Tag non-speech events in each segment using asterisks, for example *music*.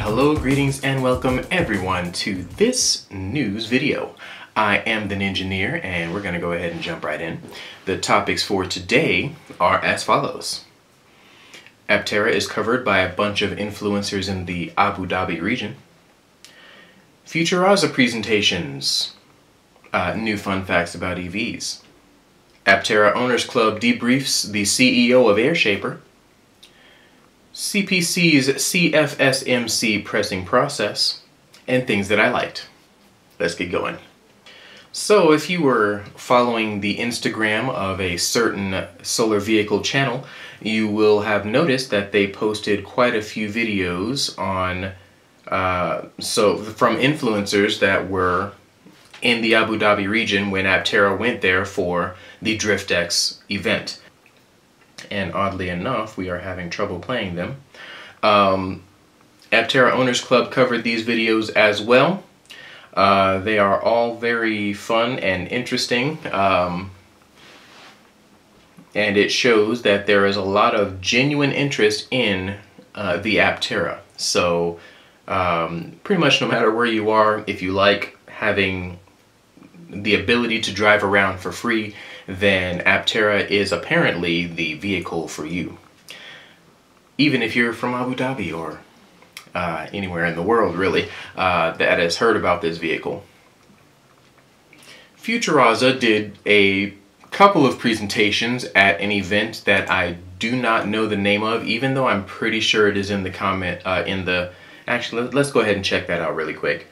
Hello, greetings, and welcome everyone to this news video. I am the Ninjineer, and we're going to go ahead and jump right in. The topics for today are as follows. Aptera is covered by a bunch of influencers in the Abu Dhabi region. Futuraza presentations. Uh, new fun facts about EVs. Aptera Owners Club debriefs the CEO of Airshaper. CPC's CFSMC pressing process, and things that I liked. Let's get going. So if you were following the Instagram of a certain solar vehicle channel, you will have noticed that they posted quite a few videos on, uh, so from influencers that were in the Abu Dhabi region when Aptera went there for the DriftX event and oddly enough, we are having trouble playing them. Um, Aptera Owners Club covered these videos as well. Uh, they are all very fun and interesting. Um, and it shows that there is a lot of genuine interest in uh, the Aptera. So um, pretty much no matter where you are, if you like having the ability to drive around for free, then Aptera is apparently the vehicle for you. Even if you're from Abu Dhabi or uh, anywhere in the world, really, uh, that has heard about this vehicle. Futuraza did a couple of presentations at an event that I do not know the name of, even though I'm pretty sure it is in the comment, uh, in the, actually, let's go ahead and check that out really quick.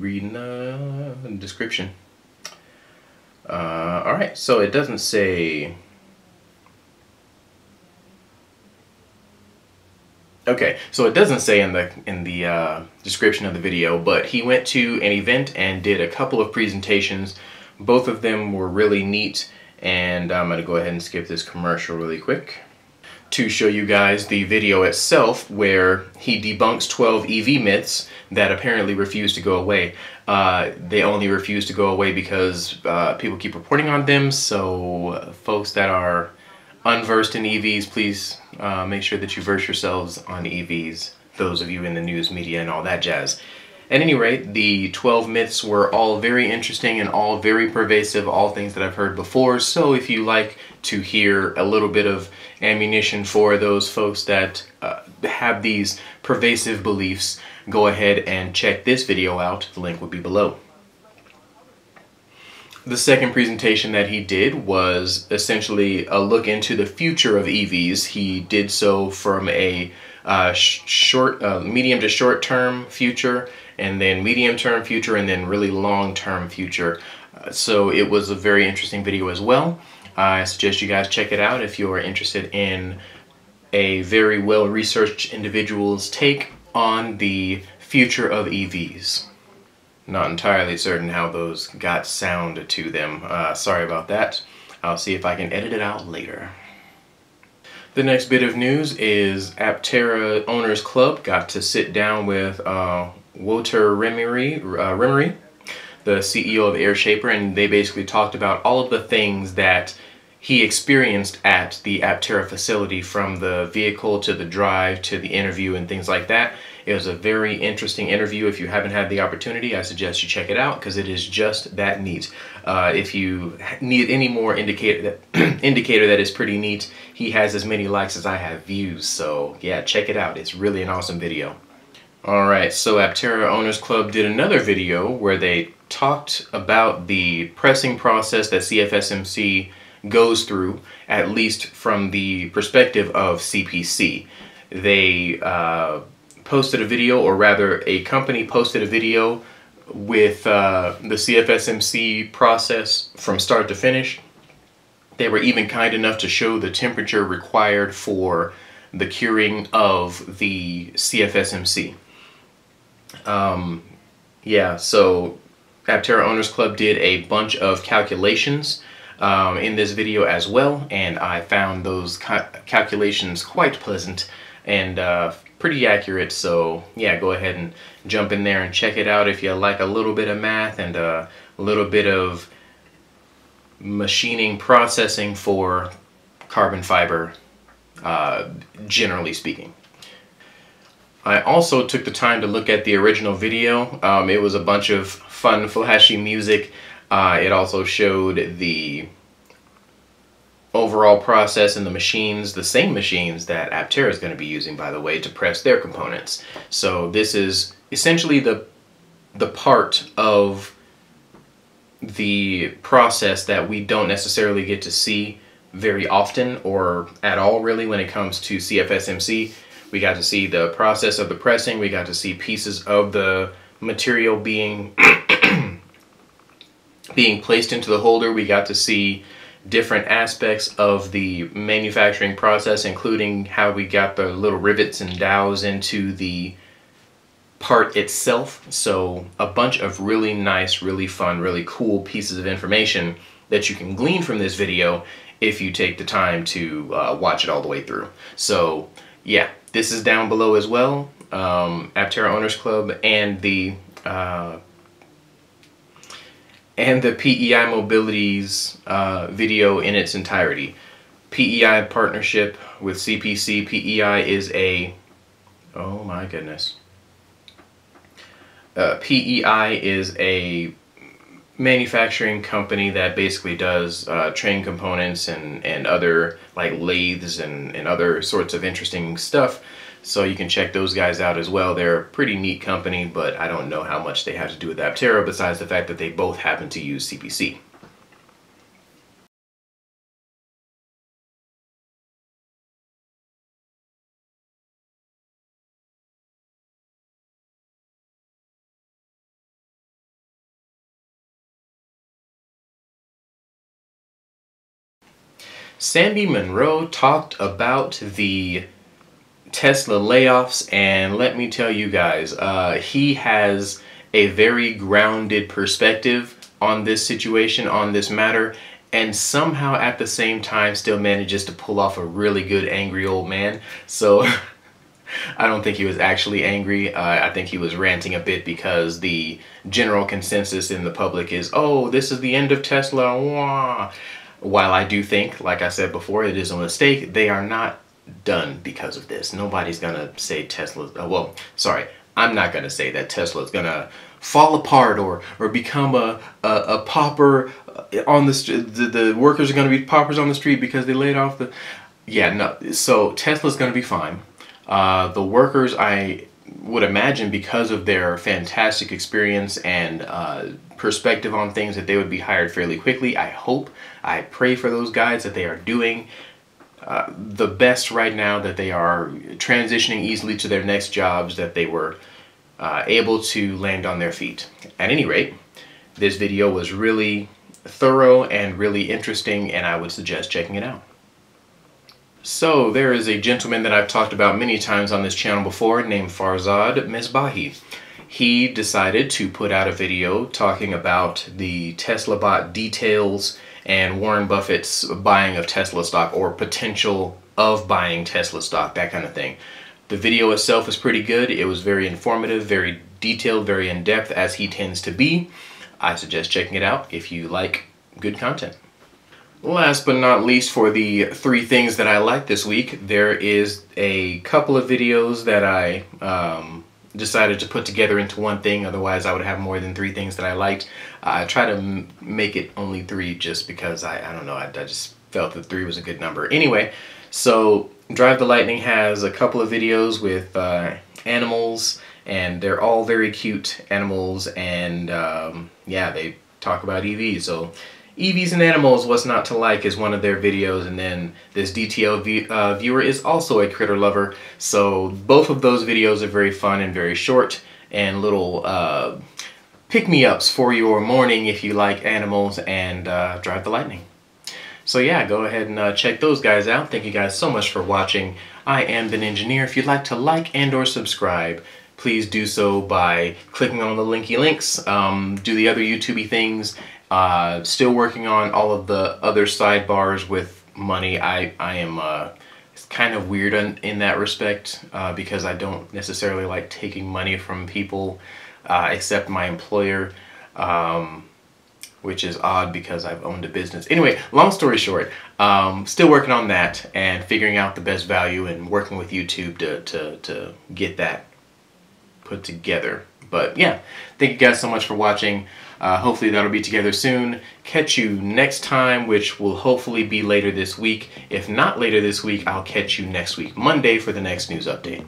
Reading the description. Uh, Alright, so it doesn't say... Okay, so it doesn't say in the in the uh, description of the video, but he went to an event and did a couple of presentations. Both of them were really neat, and I'm to go ahead and skip this commercial really quick to show you guys the video itself where he debunks 12 EV myths that apparently refuse to go away. Uh, they only refuse to go away because uh, people keep reporting on them, so folks that are unversed in EVs, please uh, make sure that you verse yourselves on EVs, those of you in the news media and all that jazz. At any rate, the 12 myths were all very interesting and all very pervasive, all things that I've heard before. So if you like to hear a little bit of ammunition for those folks that uh, have these pervasive beliefs, go ahead and check this video out. The link will be below. The second presentation that he did was essentially a look into the future of EVs. He did so from a uh, short, uh, medium to short term future and then medium term future and then really long term future. Uh, so it was a very interesting video as well. I suggest you guys check it out if you are interested in a very well researched individual's take on the future of EVs. Not entirely certain how those got sound to them. Uh, sorry about that. I'll see if I can edit it out later. The next bit of news is Aptera Owners Club got to sit down with uh, Wouter Remmerie, uh, Remmerie, the CEO of Airshaper, and they basically talked about all of the things that he experienced at the Aptera facility from the vehicle to the drive to the interview and things like that. It was a very interesting interview. If you haven't had the opportunity, I suggest you check it out because it is just that neat. Uh, if you need any more indicator that *clears throat* indicator that is pretty neat, he has as many likes as I have views. So yeah, check it out. It's really an awesome video. Alright, so Aptera Owners Club did another video where they talked about the pressing process that CFSMC goes through, at least from the perspective of CPC. They uh, posted a video, or rather a company posted a video with uh, the CFSMC process from start to finish. They were even kind enough to show the temperature required for the curing of the CFSMC. Um, yeah, so Aptera Owners Club did a bunch of calculations um, in this video as well, and I found those ca calculations quite pleasant and uh, pretty accurate, so yeah, go ahead and jump in there and check it out if you like a little bit of math and uh, a little bit of machining processing for carbon fiber uh, generally speaking. I also took the time to look at the original video. Um, it was a bunch of fun, flashy music. Uh, it also showed the overall process and the machines, the same machines that Aptera is going to be using, by the way, to press their components. So this is essentially the the part of the process that we don't necessarily get to see very often or at all really when it comes to CFSMC. We got to see the process of the pressing, we got to see pieces of the material being *clears throat* being placed into the holder, we got to see different aspects of the manufacturing process including how we got the little rivets and dowels into the part itself. So a bunch of really nice, really fun, really cool pieces of information that you can glean from this video if you take the time to uh, watch it all the way through. So yeah, this is down below as well. Um, Aptera Owners Club and the uh, and the PEI Mobilities uh, video in its entirety. PEI partnership with CPC. PEI is a, oh my goodness. Uh, PEI is a manufacturing company that basically does uh, train components and, and other like lathes and, and other sorts of interesting stuff. So you can check those guys out as well. They're a pretty neat company, but I don't know how much they have to do with Aptera besides the fact that they both happen to use CPC. Sandy Munro talked about the Tesla layoffs, and let me tell you guys, uh, he has a very grounded perspective on this situation, on this matter, and somehow at the same time still manages to pull off a really good angry old man. So *laughs* I don't think he was actually angry. Uh, I think he was ranting a bit because the general consensus in the public is, oh, this is the end of Tesla. Wah. While I do think, like I said before, it is a mistake, they are not done because of this. Nobody's gonna say Tesla, uh, well, sorry, I'm not gonna say that Tesla's gonna fall apart or or become a a, a pauper uh, on the. The, the workers are gonna be paupers on the street because they laid off the. Yeah, no. So Tesla's gonna be fine. Uh, the workers, I would imagine, because of their fantastic experience and uh, perspective on things, that they would be hired fairly quickly. I hope. I pray for those guys that they are doing uh, the best right now, that they are transitioning easily to their next jobs, that they were uh, able to land on their feet. At any rate, this video was really thorough and really interesting, and I would suggest checking it out. So, there is a gentleman that I've talked about many times on this channel before named Farzad Mesbahi. He decided to put out a video talking about the Tesla bot details and Warren Buffett's buying of Tesla stock or potential of buying Tesla stock, that kind of thing. The video itself is pretty good. It was very informative, very detailed, very in-depth as he tends to be. I suggest checking it out if you like good content. Last but not least for the three things that I like this week, there is a couple of videos that I um, decided to put together into one thing. Otherwise, I would have more than three things that I liked. I try to make it only three just because I, I don't know, I, I just felt that three was a good number. Anyway, so Drive the Lightning has a couple of videos with uh, animals and they're all very cute animals and um, yeah, they talk about EVs. So EVs and Animals, What's Not to Like is one of their videos, and then this DTL uh, viewer is also a critter lover, so both of those videos are very fun and very short, and little uh, pick-me-ups for your morning if you like animals and uh, Drive the Lightning. So yeah, go ahead and uh, check those guys out. Thank you guys so much for watching. I am the Ninjineer. If you'd like to like and or subscribe, please do so by clicking on the linky links, um, do the other YouTubey things, uh, still working on all of the other sidebars with money. I, I am uh, kind of weird in, in that respect uh, because I don't necessarily like taking money from people uh, except my employer. Um, which is odd because I've owned a business. Anyway, long story short, um, still working on that and figuring out the best value and working with YouTube to, to, to get that put together. But yeah, thank you guys so much for watching. Uh, hopefully that'll be together soon. Catch you next time, which will hopefully be later this week. If not later this week, I'll catch you next week, Monday, for the next news update.